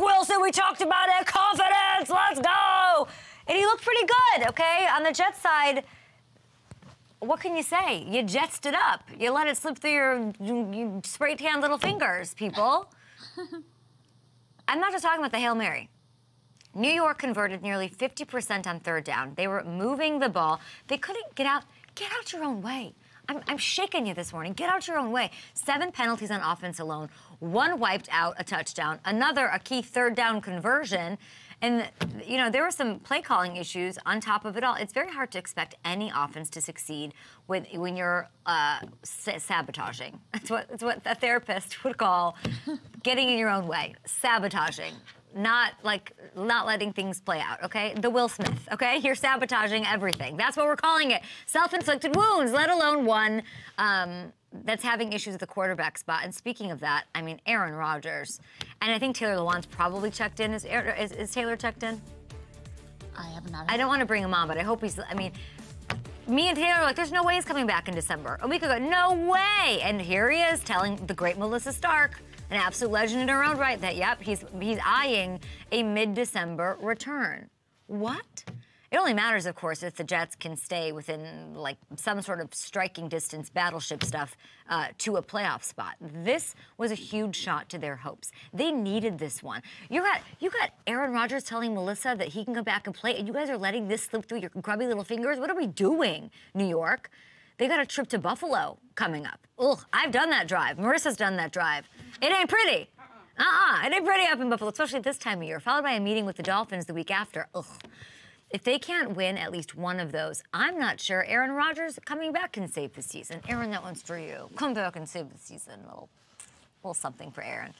Wilson, we talked about it. Confidence, let's go. And he looked pretty good, okay? On the Jets side, what can you say? You jetsed it up. You let it slip through your you, you spray tan little fingers, people. I'm not just talking about the Hail Mary. New York converted nearly 50% on third down. They were moving the ball. They couldn't get out. Get out your own way. I'm, I'm, shaking you this morning. Get out your own way. Seven penalties on offense alone. One wiped out a touchdown. Another a key third down conversion. And, you know, there were some play calling issues on top of it all. It's very hard to expect any offense to succeed when, when you're uh, sabotaging. That's what, that's what a therapist would call getting in your own way, sabotaging not like not letting things play out, okay? The Will Smith, okay? You're sabotaging everything. That's what we're calling it. Self-inflicted wounds, let alone one um, that's having issues with the quarterback spot. And speaking of that, I mean, Aaron Rodgers. And I think Taylor Lewan's probably checked in. Is, is, is Taylor checked in? I have not. I don't want to bring him on, but I hope he's, I mean, me and Taylor are like, there's no way he's coming back in December. A week ago, no way. And here he is telling the great Melissa Stark, an absolute legend in her own right, that, yep, he's, he's eyeing a mid-December return. What? It only matters, of course, if the Jets can stay within like some sort of striking distance, battleship stuff, uh, to a playoff spot. This was a huge shot to their hopes. They needed this one. You got you got Aaron Rodgers telling Melissa that he can come back and play, and you guys are letting this slip through your grubby little fingers. What are we doing, New York? They got a trip to Buffalo coming up. Ugh, I've done that drive. Marissa's done that drive. It ain't pretty. Uh-uh. It ain't pretty up in Buffalo, especially this time of year, followed by a meeting with the Dolphins the week after. Ugh. If they can't win at least one of those, I'm not sure Aaron Rodgers coming back can save the season. Aaron, that one's for you. Come back and save the season. A little, little something for Aaron.